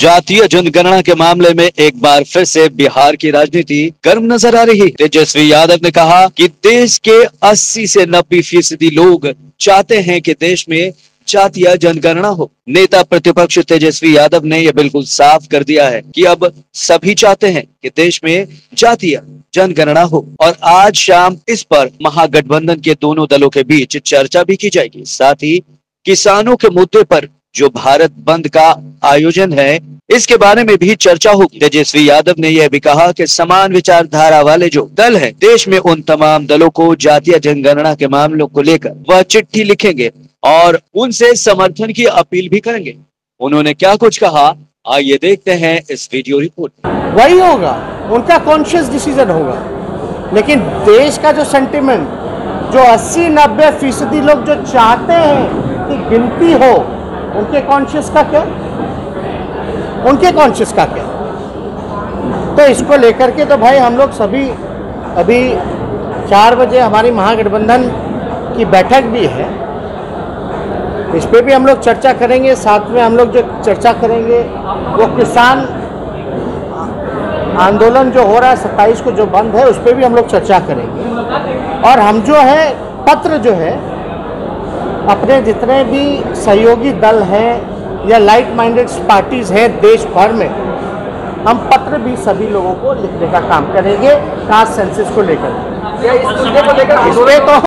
जातीय जनगणना के मामले में एक बार फिर से बिहार की राजनीति गर्म नज़र आ रही तेजस्वी यादव ने कहा कि देश के 80 से 90 फ़ीसदी लोग चाहते हैं कि देश में जातीय जनगणना हो। नेता प्रतिपक्ष तेजस्वी यादव ने यह बिल्कुल साफ़ कर दिया है कि अब सभी चाहते हैं कि देश में जातीय जनगणना हो। और आज शाम इस पर महागठबंधन के दोनों दलों के बीच चर्चा भी की जाएगी। साथ ही किसानों के मुद्दे पर जो भारत बंद का आयोजन है, इसके बारे में भी चर्चा होगी। तेजस्वी यादव ने यह भी कहा कि समान विचारधारा वाले जो दल हैं, देश में उन तमाम दलों को जातीय जनगणना के मामलों को लेकर वह चिट्ठी लिखेंगे और उनसे समर्थन की अपील भी करेंगे। उन्होंने क्या कुछ कहा, आइए देखते हैं इस वीडियो रिपोर्ट वही होगा, उनका कॉन्शियस डिसीज़न होगा। लेकिन देश का जो सेंटिमेंट जो 80-90 फ़ीसदी लोग जो चाहते हैं कि गिनती हो उनके कॉन्शियस का क्या? उनके कॉन्शियस का क्या? तो इसको लेकर के तो भाई हम लोग सभी अभी चार बजे हमारी महागठबंधन की बैठक भी है। इस पर भी हम लोग चर्चा करेंगे, साथ में हम लोग जो चर्चा करेंगे, वो किसान आंदोलन जो हो रहा है, सत्ताईस को जो बंद है, उस पर भी हम लोग चर्चा करेंगे। और हम जो है, पत्र जो है अपने जितने भी सहयोगी दल हैं या लाइट माइंडेड पार्टीज़ हैं देश भर में हम पत्र भी सभी लोगों को लिखने का काम करेंगे कास्ट सेंसिस को लेकर। इस मुद्दे को लेकर तो